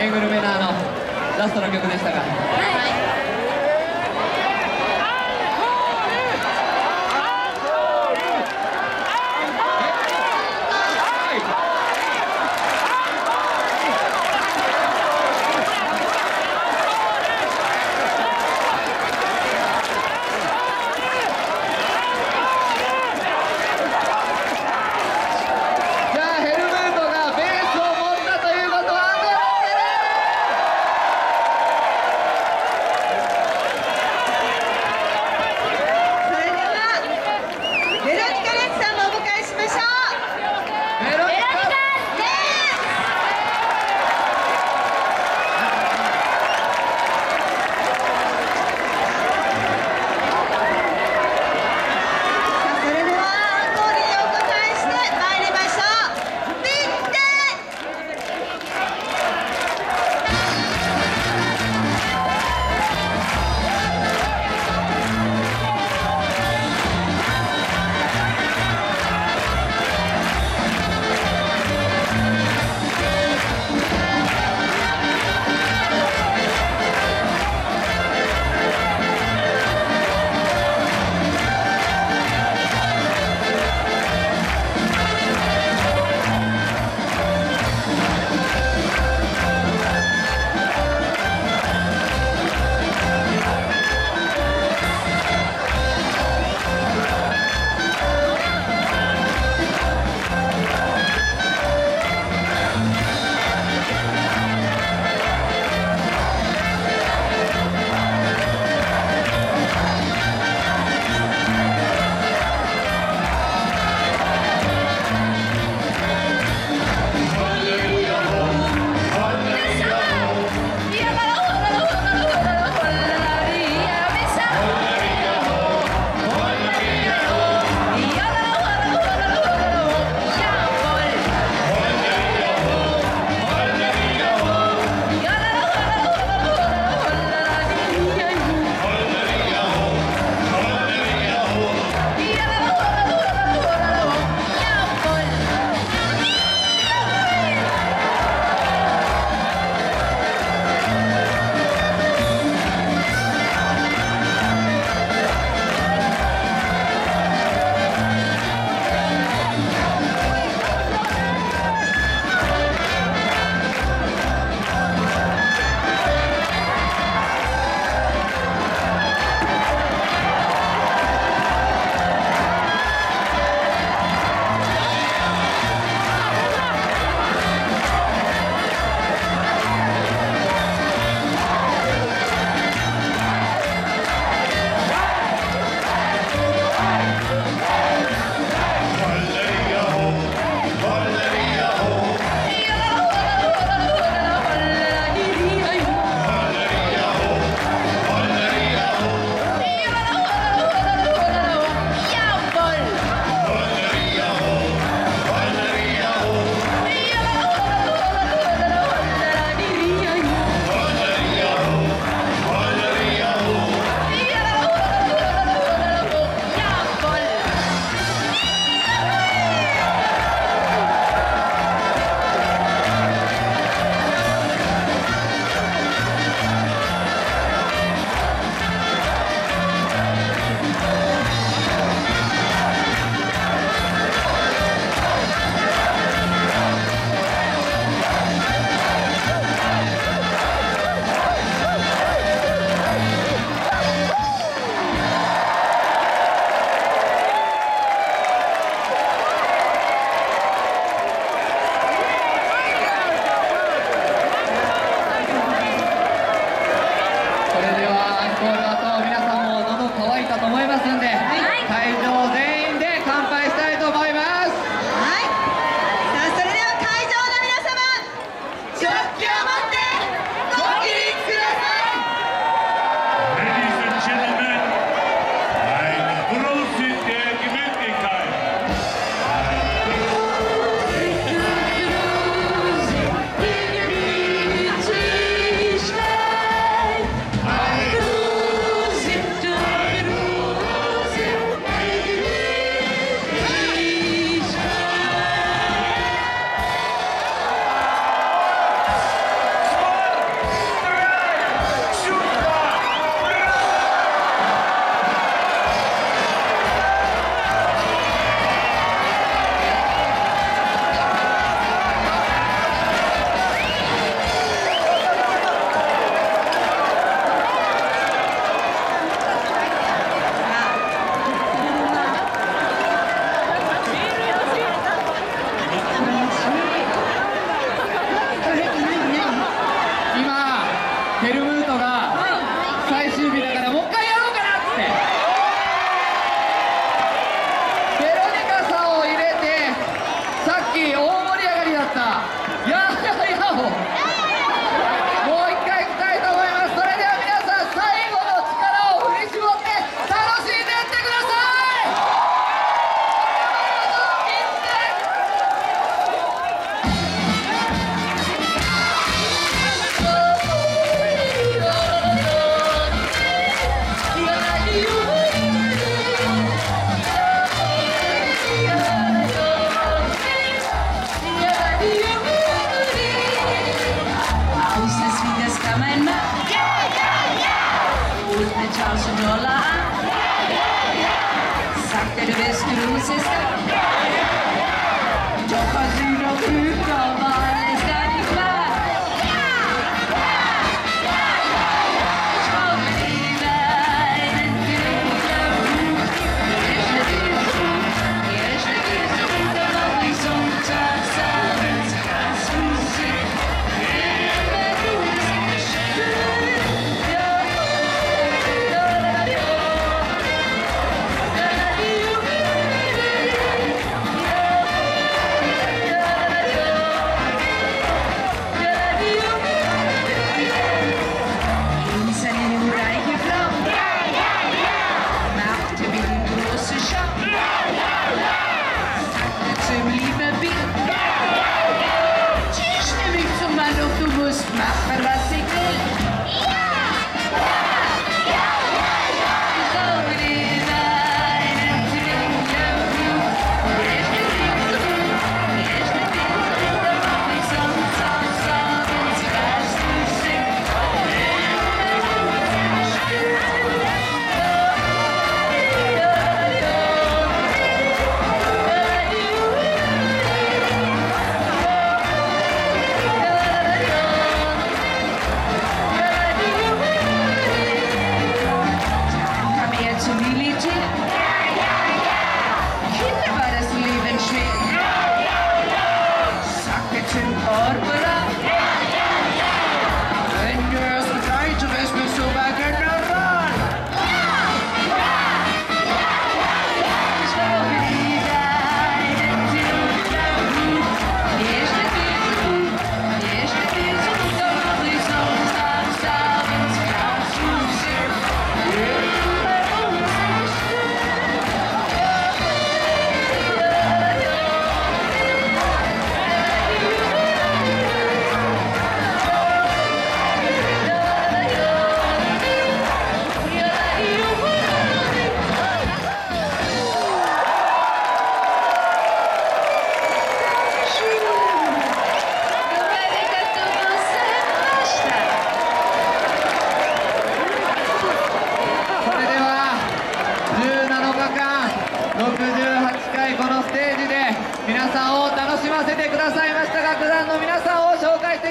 エー、グルメナーのラストの曲でしたが。はい Beijo, que não sei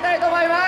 たいと思います。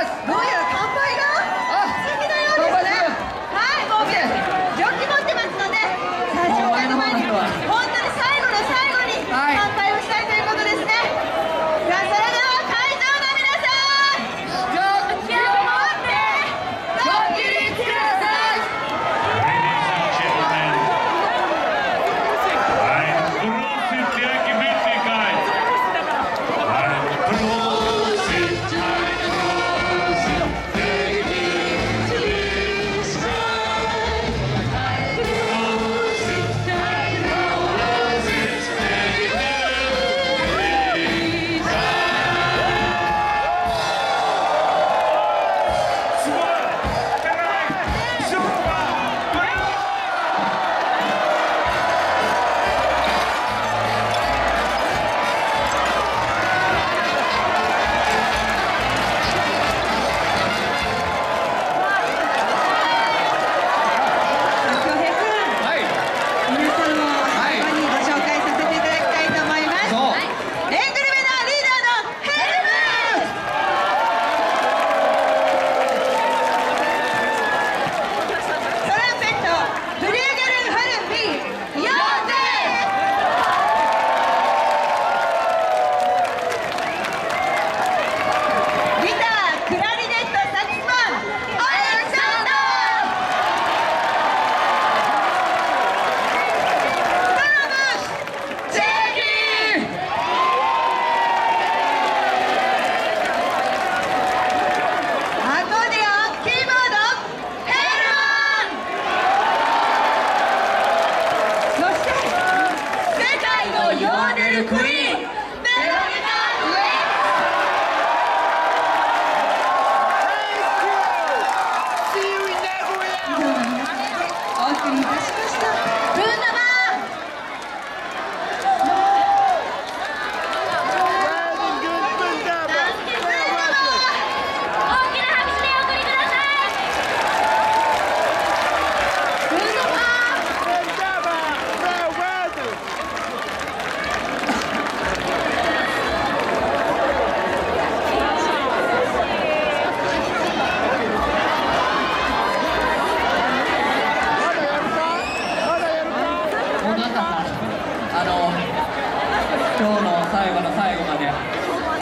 Gracias.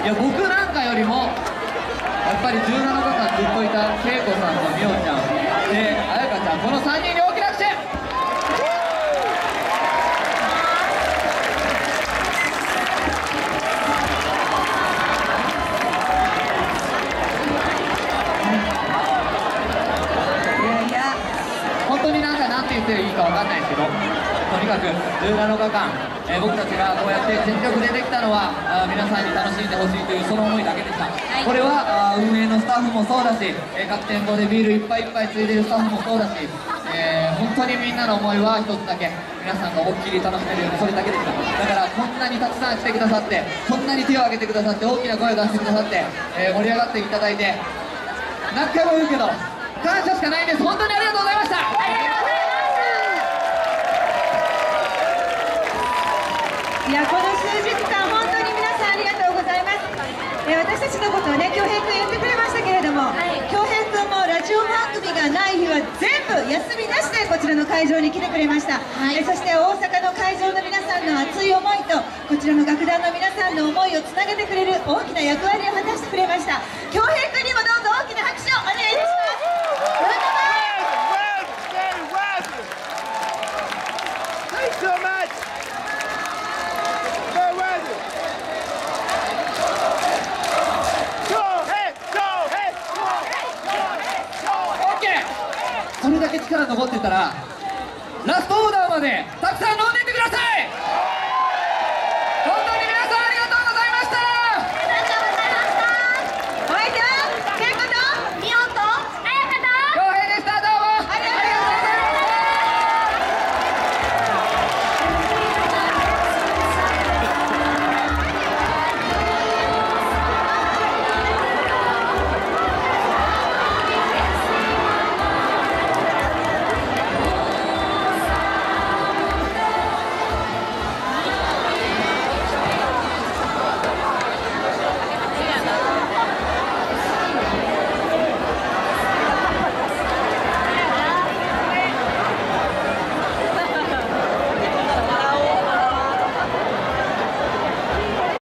いや僕なんかよりもやっぱり17日間ずっといた恵子さんと美桜ちゃんで彩香ちゃんこの3人に大きな拍手。本当になんかなんて言っていいかわかんないですけどとにかく17日間えー僕たちがこうやって全力でできたのはあー皆さんに楽しんでほしいというその思いだけでした、い。これはあー運営のスタッフもそうだし、えー各店舗でビールいっぱいいっぱいついでるスタッフもそうだし、えー本当にみんなの思いは一つだけ皆さんが思いっきり楽しめるようにそれだけでした。だからこんなにたくさん来てくださってこんなに手を挙げてくださって大きな声を出してくださって、えー盛り上がっていただいて何回も言うけど感謝しかないんです。本当にありがとういやこの数日間本当に皆さんありがとうございます。え私たちのことをね恭平君言ってくれましたけれども恭、平君もラジオ番組がない日は全部休みなしでこちらの会場に来てくれました、えそして大阪の会場の皆さんの熱い思いとこちらの楽団の皆さんの思いをつなげてくれる大きな役割を果たしてくれました。恭平君にもどうぞ大きな拍手をお願いいたしますそれでは Thanks so much. So worthy. Go ahead, go ahead, go ahead, go ahead, go ahead. オッケーそれだけ力残ってたらラストオーダーまでたくさん飲んでってください。